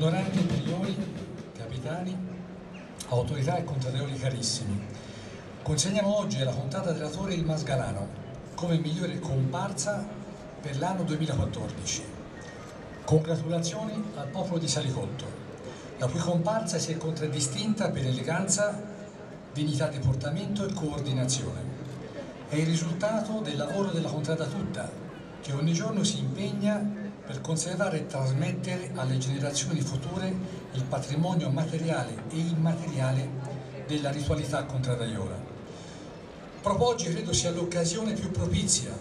Onorati priori, capitani, autorità e contrarioli carissimi, consegniamo oggi alla contata della Torre il Masgalano come migliore comparsa per l'anno 2014. Congratulazioni al popolo di Salicotto, la cui comparsa si è contraddistinta per eleganza, dignità di portamento e coordinazione. È il risultato del lavoro della contrada tutta, che ogni giorno si impegna per conservare e trasmettere alle generazioni future il patrimonio materiale e immateriale della ritualità contradaiola. Proprio oggi credo sia l'occasione più propizia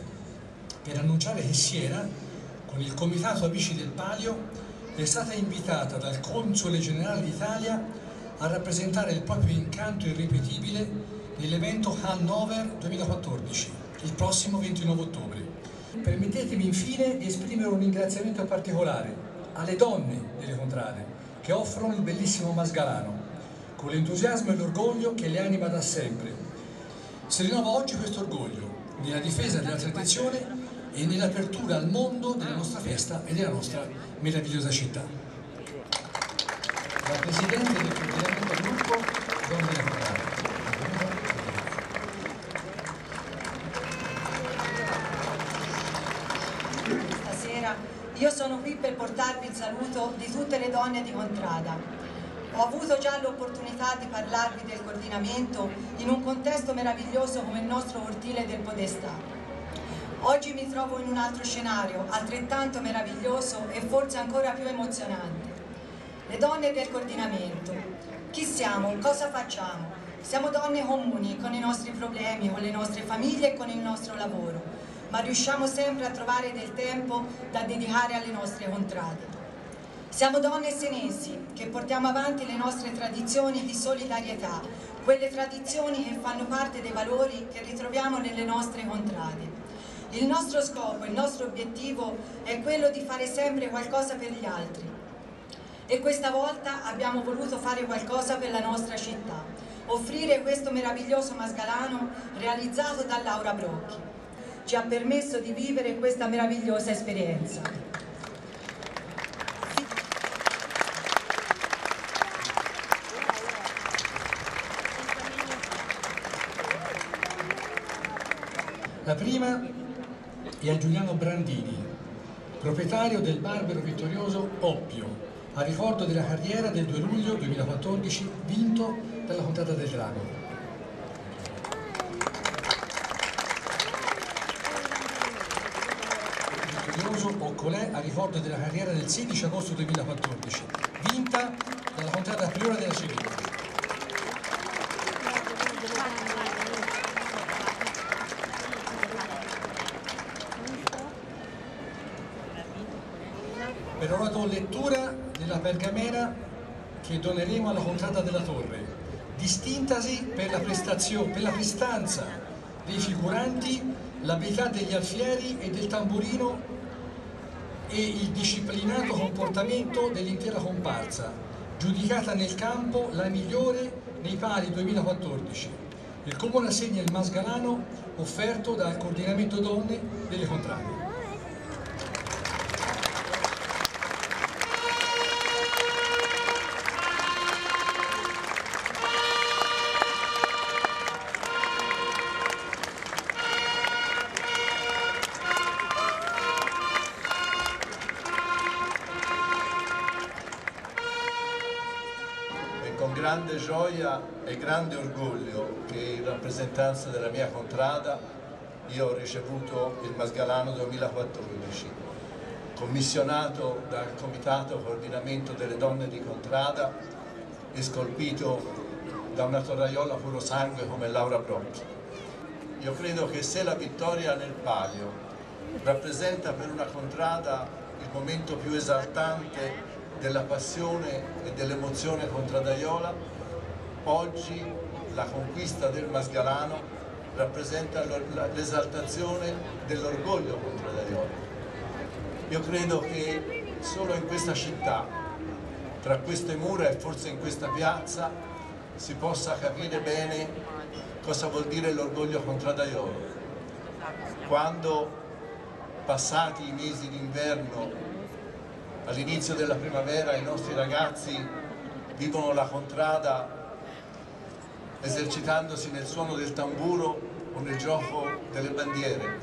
per annunciare che Siena, con il Comitato Amici del Palio, è stata invitata dal Console Generale d'Italia a rappresentare il proprio incanto irripetibile nell'evento Hannover 2014, il prossimo 29 ottobre. Permettetemi infine di esprimere un ringraziamento particolare alle donne delle contrade che offrono il bellissimo Masgalano con l'entusiasmo e l'orgoglio che le anima da sempre. Si rinnova oggi questo orgoglio nella difesa della tradizione e nell'apertura al mondo della nostra festa e della nostra meravigliosa città. La Presidente del coordinamento gruppo, Donna Contrade. Io sono qui per portarvi il saluto di tutte le donne di Contrada. Ho avuto già l'opportunità di parlarvi del coordinamento in un contesto meraviglioso come il nostro cortile del Podestà. Oggi mi trovo in un altro scenario, altrettanto meraviglioso e forse ancora più emozionante. Le donne del coordinamento. Chi siamo? Cosa facciamo? Siamo donne comuni, con i nostri problemi, con le nostre famiglie e con il nostro lavoro ma riusciamo sempre a trovare del tempo da dedicare alle nostre contrade. Siamo donne senesi che portiamo avanti le nostre tradizioni di solidarietà, quelle tradizioni che fanno parte dei valori che ritroviamo nelle nostre contrade. Il nostro scopo, il nostro obiettivo è quello di fare sempre qualcosa per gli altri. E questa volta abbiamo voluto fare qualcosa per la nostra città, offrire questo meraviglioso masgalano realizzato da Laura Brocchi ci ha permesso di vivere questa meravigliosa esperienza. La prima è a Giuliano Brandini, proprietario del Barbero Vittorioso Oppio, a ricordo della carriera del 2 luglio 2014 vinto dalla Contata del Drago. Occolè a ricordo della carriera del 16 agosto 2014, vinta dalla contrada Priora della Civita. Per ora do lettura della pergamena che doneremo alla contrada della torre, distintasi per la, per la prestanza dei figuranti, l'abilità degli alfieri e del tamburino e il disciplinato comportamento dell'intera comparsa, giudicata nel campo la migliore nei pari 2014. Il comune assegna il Masgalano offerto dal coordinamento donne delle contrarie. Grande gioia e grande orgoglio che in rappresentanza della mia contrada io ho ricevuto il Masgalano 2014, commissionato dal Comitato Coordinamento delle Donne di Contrada e scolpito da una torraiola puro sangue come Laura Brocchi. Io credo che se la vittoria nel palio rappresenta per una contrada il momento più esaltante della passione e dell'emozione contradaiola, oggi la conquista del Masgalano rappresenta l'esaltazione dell'orgoglio contradaiola. Io credo che solo in questa città, tra queste mura e forse in questa piazza, si possa capire bene cosa vuol dire l'orgoglio contradaiolo. Quando passati i mesi d'inverno All'inizio della primavera i nostri ragazzi vivono la contrada esercitandosi nel suono del tamburo o nel gioco delle bandiere.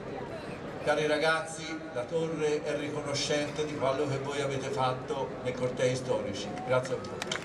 Cari ragazzi, la Torre è riconoscente di quello che voi avete fatto nei cortei storici. Grazie a voi.